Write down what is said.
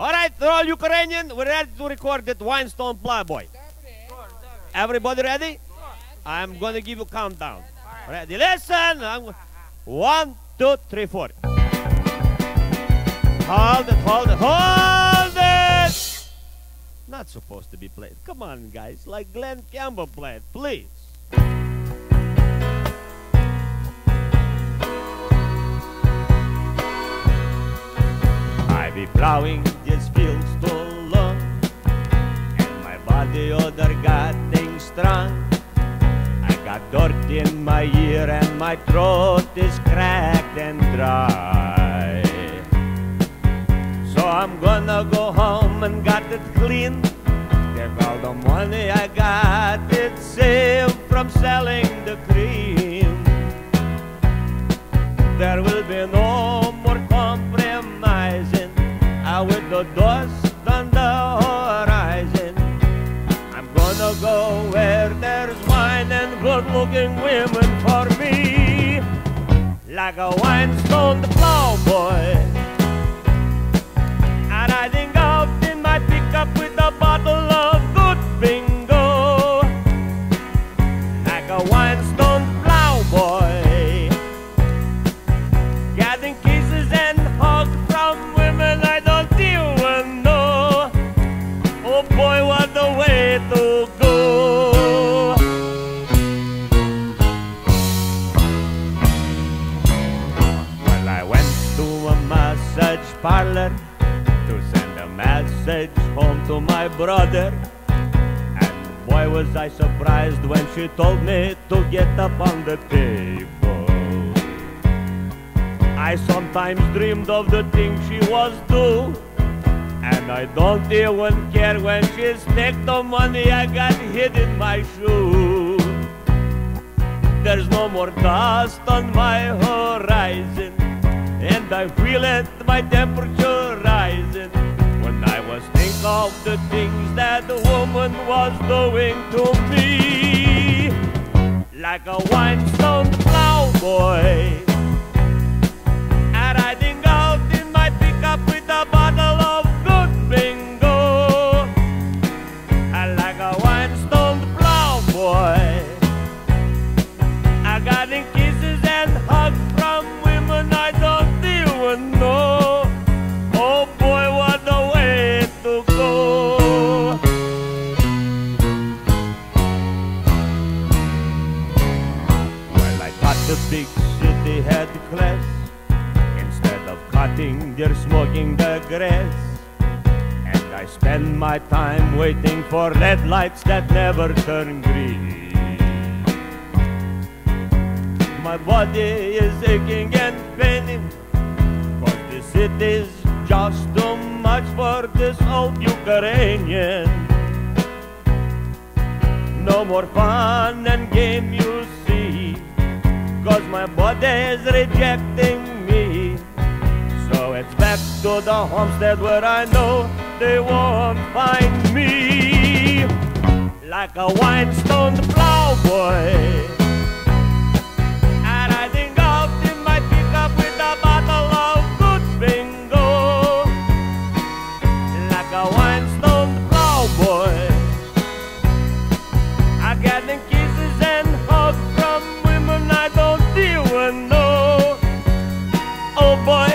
All right, they're all Ukrainian. We're ready to record that Winestone Playboy. Everybody ready? I'm going to give you countdown. Ready? Listen. I'm, one, two, three, four. Hold it, hold it, hold it! Not supposed to be played. Come on, guys. Like Glen Campbell played, please. I got dirt in my ear, and my throat is cracked and dry. So I'm gonna go home and get it clean. Take all the money I got, it saved from selling the cream. There will be no Go where there's wine and good-looking women for me, like a winestone plowboy. Parlor to send a message home to my brother. And boy, was I surprised when she told me to get up on the table. I sometimes dreamed of the things she was do. And I don't even care when she take the money I got hid in my shoe. There's no more dust on my horizon. I feel it, my temperature rising. When I was think of the things that the woman was doing to me. Like a winestone plowboy. And riding out in my pickup with a bottle of good bingo. And like a. I got in the big city had class. Instead of cutting, they're smoking the grass. And I spend my time waiting for red lights that never turn green. My body is aching and paining, but the city's just too much for this old Ukrainian. No more fun and game, cause my body is rejecting me. So it's back to the homestead where I know they won't find me. Like a plowboy. boy.